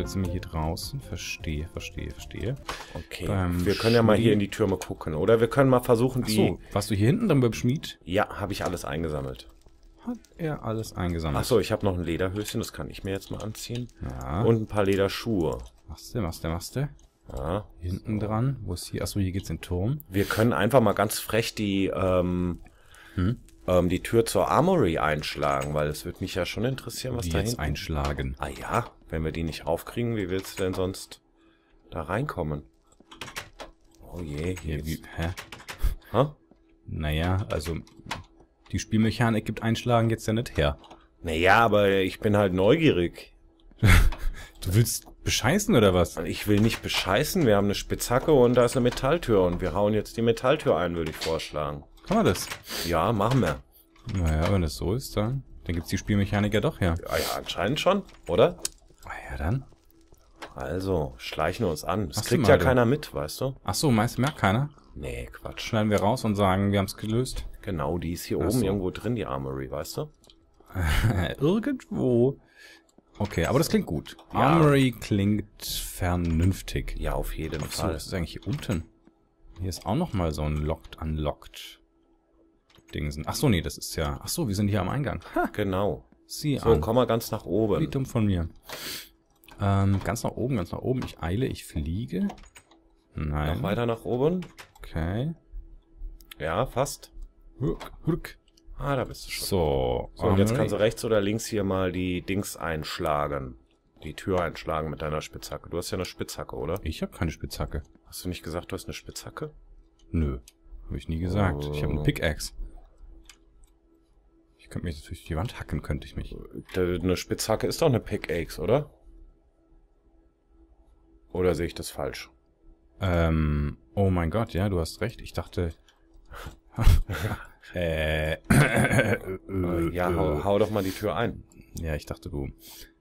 Jetzt sind wir hier draußen. Verstehe, verstehe, verstehe. Okay, Beim wir können ja mal Schmied- hier in die Türme gucken. Oder wir können mal versuchen, die... Achso, warst du hier hinten dann beim Schmied? Ja, habe ich alles eingesammelt. Hat er alles eingesammelt. Achso, ich habe noch ein Lederhöschen, das kann ich mir jetzt mal anziehen. Ja. Und ein paar Lederschuhe. machst du, machst du, machst du? Ja. Hinten dran. Wo ist hier? Achso, hier geht's in den Turm. Wir können einfach mal ganz frech die, ähm, Hm? ähm, die Tür zur Armory einschlagen, weil es würde mich ja schon interessieren, was Die da jetzt hinten... einschlagen. Ah ja, wenn wir die nicht aufkriegen, wie willst du denn sonst da reinkommen? Oh je, hier Hier, wie, hä? Hä? Naja, also die Spielmechanik gibt Einschlagen jetzt ja nicht her. Naja, aber ich bin halt neugierig. Du willst bescheißen oder was? Ich will nicht bescheißen, wir haben eine Spitzhacke und da ist eine Metalltür und wir hauen jetzt die Metalltür ein, würde ich vorschlagen. Kann man das? Ja, machen wir. Naja, wenn das so ist, dann, dann gibt's die Spielmechanik ja doch her. Ja, ja, anscheinend schon, oder? Ja, dann. Also, schleichen wir uns an. Das kriegt ja du. keiner mit, weißt du? Ach so, meist merkt keiner. Nee, Quatsch. Schneiden wir raus und sagen, wir haben's gelöst. Genau, die ist hier Ach oben so. irgendwo drin, die Armory, weißt du? Irgendwo. Okay, aber das klingt gut. Ja. Armory klingt vernünftig. Ja, auf jeden Ach so, Fall. was ist eigentlich hier unten? Hier ist auch noch mal so ein Locked Unlocked Dingsen. Ach so, nee, das ist ja. Ach so, wir sind hier am Eingang. Ha, Genau. Sieh So, an. komm mal ganz nach Wie oben. dumm von mir. Ähm, ganz nach oben, ganz nach oben. Ich eile, ich fliege. Nein. Noch weiter nach oben. Okay. Ja, fast. Hurk, hurk. Ah, da bist du schon. So. So, und jetzt kannst du rechts oder links hier mal die Dings einschlagen. Die Tür einschlagen mit deiner Spitzhacke. Du hast ja eine Spitzhacke, oder? Ich habe keine Spitzhacke. Hast du nicht gesagt, du hast eine Spitzhacke? Nö. Habe ich nie gesagt. Ich habe eine Oh. Pickaxe. Ich könnte mich natürlich die Wand hacken, könnte ich mich. D- Eine Spitzhacke ist doch eine Pickaxe, oder? Oder sehe ich das falsch? Ähm, oh mein Gott, ja, du hast recht. Ich dachte. äh, Äh, ja, hau, hau doch mal die Tür ein. ja, ich dachte du.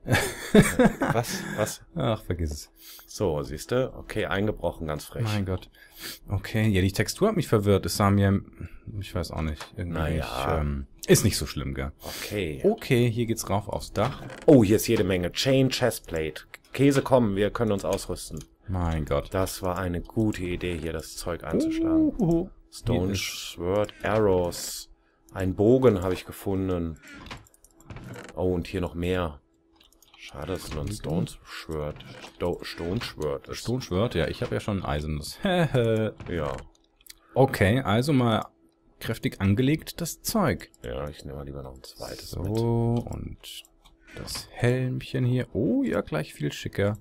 Was? Was? Ach, vergiss es. So, siehst du? Okay, eingebrochen, ganz frech. Mein Gott. Okay, ja, die Textur hat mich verwirrt. Es sah mir, ich weiß auch nicht, irgendwie Naja. nicht, ähm, ist nicht so schlimm, gell? Okay. Okay, hier geht's rauf aufs Dach. Oh, hier ist jede Menge. Chain Chestplate. Käse kommen, wir können uns ausrüsten. Mein Gott. Das war eine gute Idee, hier das Zeug einzuschlagen. Uhuhu. Stone Sword, Arrows. Ein Bogen habe ich gefunden. Oh, und hier noch mehr. Schade, dass nur ein Stone Sword. Sto Stone Sword ist. Stonschwert, ja, ich habe ja schon ein eisernes. Ja. okay, also mal kräftig angelegt, das Zeug. Ja, ich nehme mal lieber noch ein zweites mit. So, und das Helmchen hier. Oh, ja, gleich viel schicker.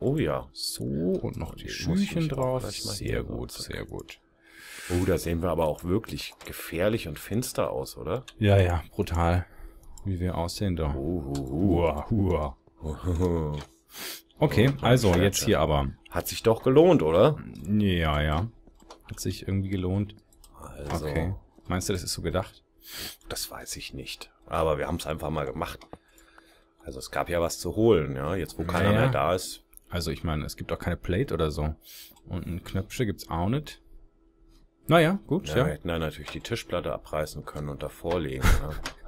Oh ja. So, und noch die Die ich Schüchen drauf. Sehr gut, sehr gut. Oh, da sehen wir aber auch wirklich gefährlich und finster aus, oder? Ja, ja, brutal. Wie wir aussehen da. Uhuhu. Hua, hua. Okay, also jetzt hier aber. Hat sich doch gelohnt, oder? Ja, ja. Hat sich irgendwie gelohnt. Also, Okay. Meinst du, das ist so gedacht? das weiß ich nicht. Aber wir haben es einfach mal gemacht. Also es gab ja was zu holen, ja. Jetzt, wo keiner Naja. mehr da ist. Also ich meine, es gibt auch keine Plate oder so. Und ein Knöpfchen gibt's auch nicht. Naja, gut, Ja, ja. Wir hätten da natürlich die Tischplatte abreißen können und davor legen. ja.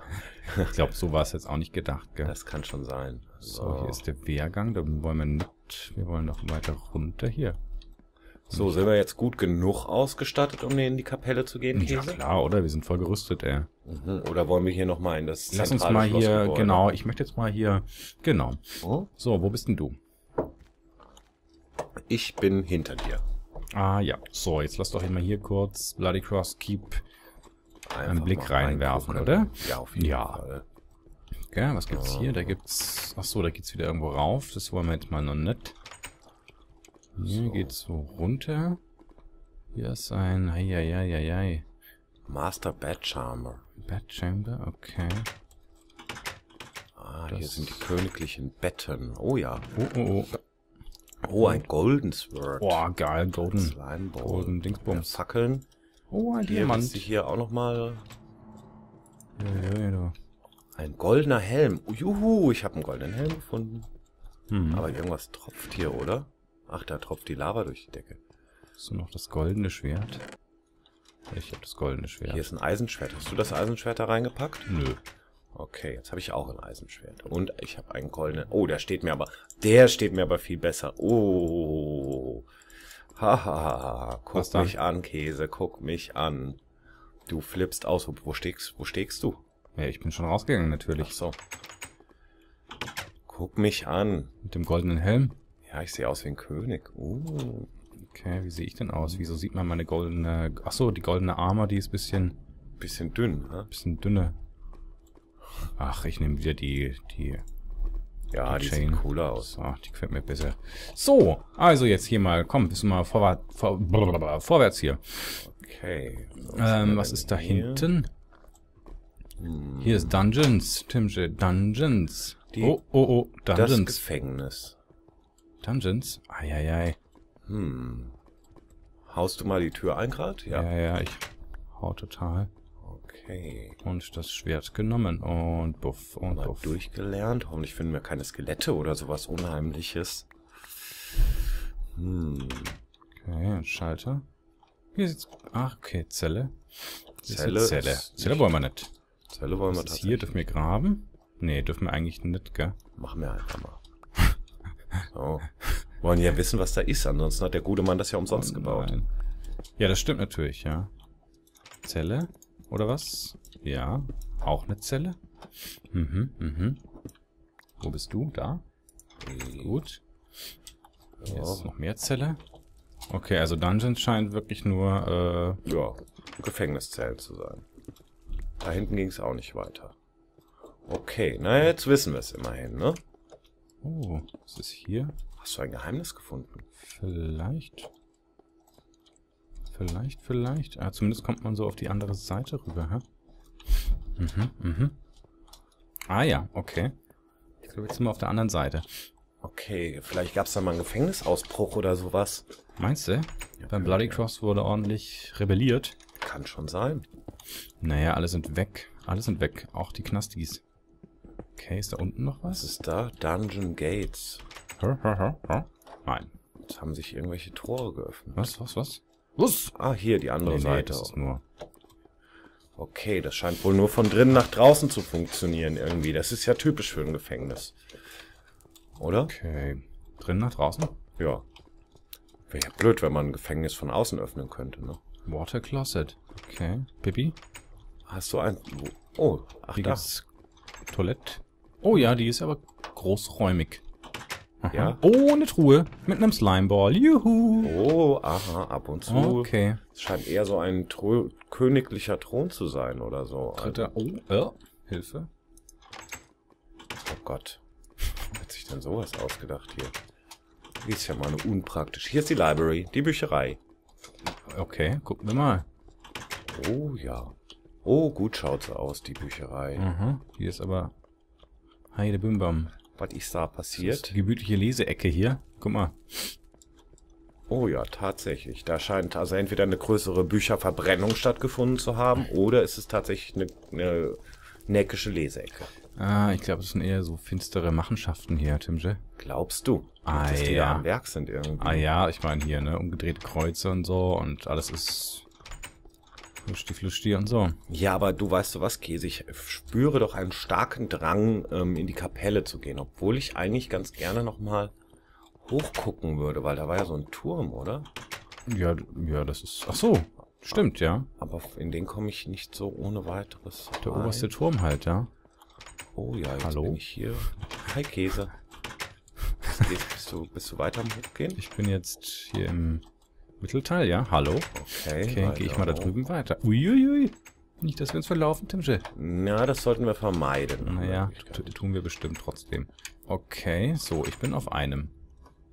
Ich glaube, so war es jetzt auch nicht gedacht, gell? Das kann schon sein. So, hier ist der Wehrgang, da wollen wir nicht. Wir wollen noch weiter runter hier. So, sind wir jetzt gut genug ausgestattet, um in die Kapelle zu gehen, Ja Käse? klar, oder? Wir sind voll gerüstet, ey. Mhm. Oder wollen wir hier nochmal in das Lass uns mal hier, genau, ich möchte jetzt mal hier, genau. Oh, So, wo bist denn du? Ich bin hinter dir. Ah ja, so, jetzt lass doch immer hier kurz Bloody Cross Keep. Einfach Blick mal reinwerfen, oder? Ja, auf jeden Ja. Fall. Okay, was gibt's hier? Da gibt's, ach so, da geht's wieder irgendwo rauf. Das wollen wir jetzt mal noch nicht. Hier So. geht's so runter. Hier ist ein, heieieiei, Master Bad Charmer. Bed Chamber, okay. Ah, hier Das- sind die königlichen Betten. Oh ja. Oh, oh, oh. Oh, ein Golden Sword. Boah, geil, Golden. Golden Dingsbums. Ja, Fackeln. Oh, ein Hier Diamant. hier auch nochmal Ja, ja, ja. ein goldener Helm. Juhu, ich habe einen goldenen Helm gefunden. Hm. Aber irgendwas tropft hier, oder? Ach, da tropft die Lava durch die Decke. So noch das goldene Schwert. Ich habe das goldene Schwert. Hier ist ein Eisenschwert. Hast du das Eisenschwert da reingepackt? Nö. Okay, jetzt habe ich auch ein Eisenschwert. Und ich habe einen goldenen... Oh, der steht mir aber... Der steht mir aber viel besser. Oh. Hahaha. Guck Was mich an, Käse. Guck mich an. Du flippst aus. Wo, wo steckst, wo steckst du? Ja, ich bin schon rausgegangen, Ach natürlich. so. Guck mich an. Mit dem goldenen Helm. Ja, ich sehe aus wie ein König. Uh. Okay, wie sehe ich denn aus? Wieso sieht man meine goldene... Ach so, die goldene Armor, die ist bisschen, Bisschen dünn, ne? bisschen dünne. Ach, ich nehme wieder die, die... Ja, Die die, sieht cooler aus. So, die gefällt mir besser. So, also jetzt hier mal, komm, bisschen mal vorwärts, vor, blablabla, vorwärts hier. Okay. So, Ähm, was ist da hier? hinten? Hm, Hier ist Dungeons, Timsche, Dungeons. Die- oh, oh, oh, das Dungeons. Gefängnis. Dungeons? Eieiei. Hm. Haust du mal die Tür ein grad? Ja. Ja. ja, ja, ich hau total. Okay. Und das Schwert genommen und buff und Mal buff. durchgelernt. Hoffentlich finden wir keine Skelette oder sowas Unheimliches. Hm. Okay, und Schalter. Hier sitzt... Ach, okay, Zelle. Zelle Zelle. Zelle nicht- wollen wir nicht. Zelle wollen wir ist hier? Dürfen wir graben? Nee, dürfen wir eigentlich nicht, gell? Machen wir einfach mal. So. Wollen ja wissen, was da ist. Ansonsten hat der gute Mann das ja umsonst Oh gebaut. Ja, das stimmt natürlich, ja. Zelle? Oder was? Ja. Auch eine Zelle? Mhm, mhm. Wo bist du? Da? Gut. Hier ist noch mehr Zelle. Okay, also Dungeons scheint wirklich nur, Ja, Gefängniszellen zu sein. Da hinten ging es auch nicht weiter. Okay, na jetzt wissen wir es immerhin, ne? äh... Oh, was ist hier? Hast du ein Geheimnis gefunden? Vielleicht. Vielleicht, vielleicht. Ah, zumindest kommt man so auf die andere Seite rüber, hä? Mhm, mhm. Ah ja, okay. Ich glaube, jetzt sind wir auf der anderen Seite. Okay, vielleicht gab es da mal einen Gefängnisausbruch oder sowas. Meinst du? Beim Bloody Cross wurde ordentlich rebelliert. Kann schon sein. Naja, alle sind weg. Alle sind weg. Auch die Knastis. Okay, ist da unten noch Was was? ist da? Dungeon Gates. Hör, hör, hör, hör. Nein. Jetzt haben sich irgendwelche Tore geöffnet. Was, was, was? Was? Ah, hier, die andere Nee, nee, Seite. das ist nur... Okay, das scheint wohl nur von drinnen nach draußen zu funktionieren irgendwie. Das ist ja typisch für ein Gefängnis. Oder? Okay. Drin nach draußen? Ja. Wäre ja blöd, wenn man ein Gefängnis von außen öffnen könnte, ne? Water Closet. Okay. Pippi? Hast du ein... Oh, ach Hier da. gibt's Toilette. Oh ja, die ist aber großräumig. Aha. Ja? Oh, eine Truhe mit einem Slimeball. Juhu. Oh, aha, ab und zu. Okay. Es scheint eher so ein Tro königlicher Thron zu sein oder so. Dritter. Oh, äh, Hilfe. Oh Gott. Wer hat sich denn sowas ausgedacht hier? Die ist ja mal eine unpraktisch. Hier ist die Library, die Bücherei. Okay, gucken wir mal. Oh ja. Oh, gut schaut sie aus, die Bücherei. Aha. Hier ist aber Heide Bimbam. Was ist da Das ist passiert? die gemütliche Leseecke hier. Guck mal. Oh ja, tatsächlich. Da scheint also entweder eine größere Bücherverbrennung stattgefunden zu haben oder es ist tatsächlich eine, eine neckische Leseecke. Ah, ich glaube, das sind eher so finstere Machenschaften hier, Timje. Glaubst du, Ah, dass die ja. da am Werk sind irgendwie? Ah ja, ich meine hier, ne? Umgedrehte Kreuze und so und alles ist flusti flusti und so. Ja, aber du weißt du was, Käse, ich spüre doch einen starken Drang, ähm, in die Kapelle zu gehen, obwohl ich eigentlich ganz gerne nochmal hochgucken würde, weil da war ja so ein Turm, oder? Ja, ja, das ist. Ach so, stimmt, ja. Aber in den komme ich nicht so ohne weiteres. Der rein. oberste Turm halt, ja. Oh ja, jetzt Hallo? bin ich hier. Hi Käse. Käse, bist du, bist du weiter am Hochgehen? Ich bin jetzt hier im Mittelteil, ja. Hallo. Okay, Okay, gehe ich mal da drüben weiter. Uiuiui. Nicht, dass wir uns verlaufen, Timsche. Na, das sollten wir vermeiden. Naja, tu- tun wir bestimmt trotzdem. Okay, so, ich bin auf einem.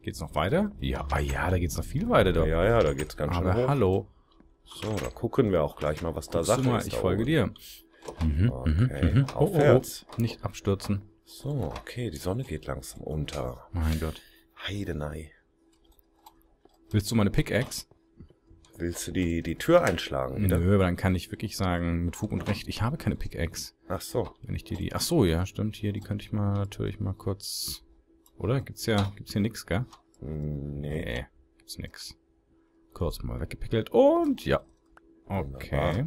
Geht's noch weiter? Ja, ah ja, da geht's noch viel weiter doch. Ja, ja, da geht's ganz schön Aber hoch. hallo. So, da gucken wir auch gleich mal, was da Sache mal, ist. ich folge oben. dir. Mhm, Okay, mhm, mhm. Oh, oh, oh. aufwärts. Nicht abstürzen. So, okay, die Sonne geht langsam unter. Mein Gott. Heidenei. Willst du meine Pickaxe? Willst du die, die Tür einschlagen wieder? Nö, aber dann kann ich wirklich sagen, mit Fug und Recht, ich habe keine Pickaxe. Ach so. Wenn ich dir die... Ach so, ja, stimmt. Hier, die könnte ich mal natürlich mal kurz... Oder? Gibt's ja... Gibt's hier nix, gell? Hm, Nee. Gibt's nix. Kurz mal weggepickelt und ja. Okay.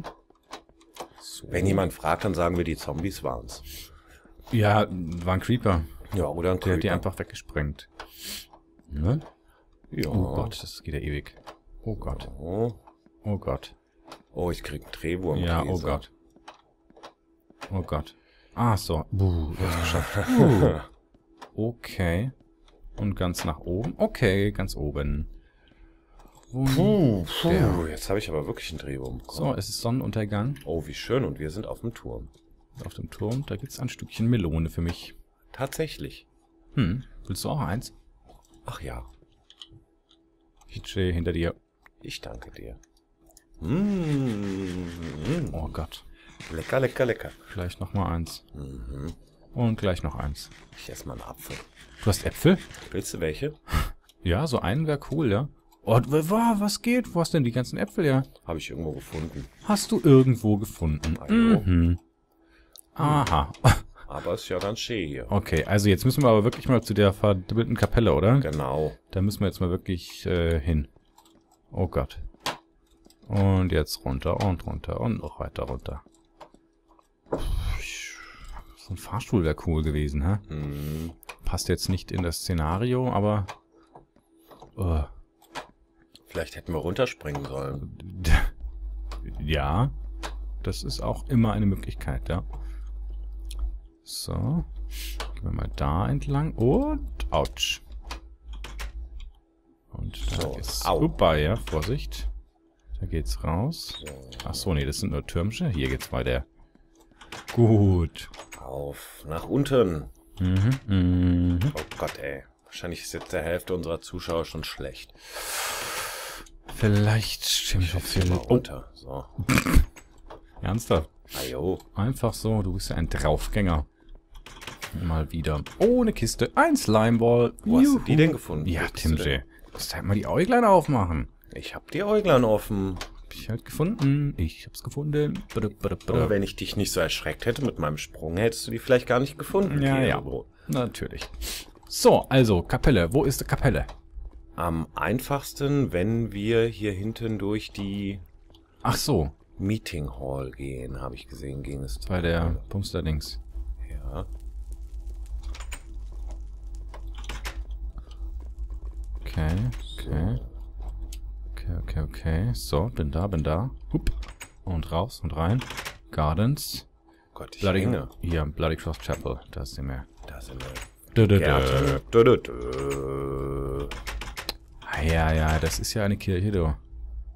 So. Wenn jemand fragt, dann sagen wir, die Zombies waren's. Ja, war ein Creeper. Ja, oder ein Der hat die Creeper. einfach weggesprengt. Ne? Ja. Oh Gott, das geht ja ewig. Oh Gott. Oh. Oh Gott. oh, ich krieg einen Drehwurm. Ja, oh Gott. Oh Gott. Ah, so. Buh, du hast geschafft. Uh. Okay. Und ganz nach oben. Okay, ganz oben. Puh, puh, jetzt habe ich aber wirklich einen Drehwurm. So, es ist Sonnenuntergang. Oh, wie schön. Und wir sind auf dem Turm. Auf dem Turm, da gibt's ein Stückchen Melone für mich. Tatsächlich. Hm, willst du auch eins? Ach ja, PJ hinter dir. ich danke dir. Mmh, Oh Gott. lecker, lecker, lecker. Gleich noch mal eins. Mhm. Und gleich noch eins. Ich esse mal einen Apfel. Du hast Äpfel? Willst du welche? Ja, so einen wäre cool, ja. Oh, was geht? Wo hast denn die ganzen Äpfel ja? Habe ich irgendwo gefunden. Hast du irgendwo gefunden? Ah. Mhm. Aha. Aber ist ja ganz schön hier. Okay, also jetzt müssen wir aber wirklich mal zu der verdoppelten Kapelle, oder? Genau. Da müssen wir jetzt mal wirklich äh, hin. Oh Gott. Und jetzt runter und runter und noch weiter runter. So ein Fahrstuhl wäre cool gewesen, hä? Hm. Passt jetzt nicht in das Szenario, aber... Uh, Vielleicht hätten wir runterspringen sollen. ja, das ist auch immer eine Möglichkeit, ja. So, gehen wir mal da entlang und ouch. Und da So, geht's. au. Upa, ja, Vorsicht. Da geht's raus. Ach so, nee, das sind nur Türmchen. Hier geht's weiter. Gut. Auf, nach unten. Mhm, mhm. Oh Gott, ey. Wahrscheinlich ist jetzt der Hälfte unserer Zuschauer schon schlecht. Vielleicht stimmt Hier viel. mal Oh, runter. So. ernsthaft. Ajo. Einfach so, du bist ja ein Draufgänger. Mal wieder. Oh, eine Kiste. Ein Slimeball. Wo hast du Juhu. die denn gefunden? Ja, Tim du? J. Musst halt mal die Äuglein aufmachen. Ich hab die Äuglein offen. Hab ich halt gefunden. Ich hab's gefunden. Bada, bada, Aber bada. wenn ich dich nicht so erschreckt hätte mit meinem Sprung, hättest du die vielleicht gar nicht gefunden. Ja, ja. Natürlich. So, also, Kapelle. Wo ist die Kapelle? Am einfachsten, wenn wir hier hinten durch die Ach so, Meeting Hall gehen, habe ich gesehen, ging es. bei der Bumster-Dings. Ja. Okay, okay. Okay, okay, okay. So, bin da, bin da. Hup. Und raus und rein. Gardens. Gott, ich Bloody, hänge. hier, Bloody Cross Chapel. Da sind wir. Da sind wir. Dö, dö, dö. Ah, Ja, ja, das ist ja eine Kirche, du.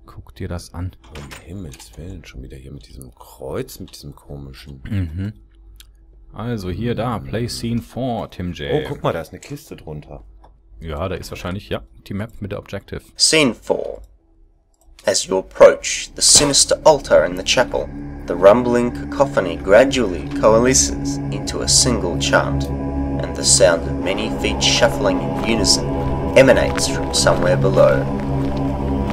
Guck dir das an. Um Himmels Willen, schon wieder hier mit diesem Kreuz, mit diesem komischen. Mhm. Also hier, da, Play Scene 4, Tim J. Oh, guck mal, da ist eine Kiste drunter. Ja, da ist wahrscheinlich, ja, die Map mit der Objective. Scene 4. As you approach the sinister altar in the chapel, the rumbling cacophony gradually coalesces into a single chant, and the sound of many feet shuffling in unison emanates from somewhere below.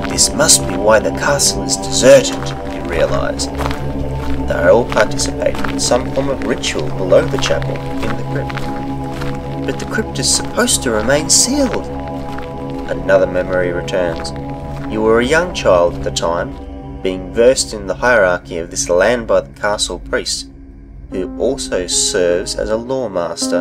This must be why the castle is deserted, you realize. They are all participating in some form of ritual below the chapel in the crypt. But the crypt is supposed to remain sealed. Another memory returns. You were a young child at the time, being versed in the hierarchy of this land by the castle priest, who also serves as a lawmaster.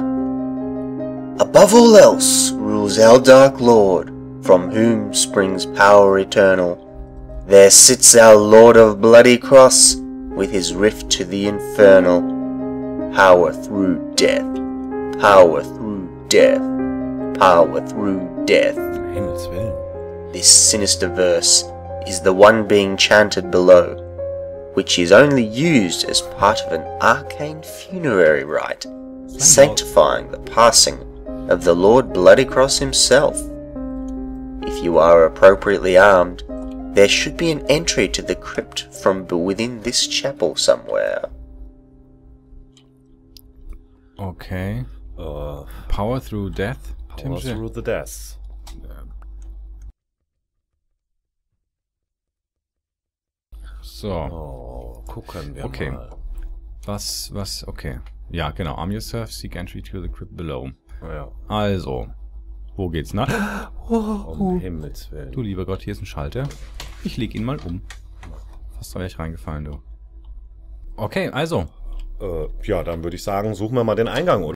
Above all else rules our Dark Lord, from whom springs power eternal. There sits our Lord of Bloody Cross, with his rift to the infernal. Power through death, power through death, power through death. This sinister verse is the one being chanted below, which is only used as part of an arcane funerary rite, sanctifying the passing of the Lord Bloody Cross himself. If you are appropriately armed, there should be an entry to the crypt from within this chapel somewhere. Okay. Uh, Power through death, power through the death. So, Oh, gucken wir Okay. mal. was, was, okay. Ja, genau. Arm yourself, seek entry to the crypt below. Ja, Also, wo geht's nach? um Himmels Willen. Du lieber Gott, hier ist ein Schalter. Ich leg ihn mal um. Fast wäre ich reingefallen, du. Okay, also. Äh, ja, dann würde ich sagen, suchen wir mal den Eingang, oder?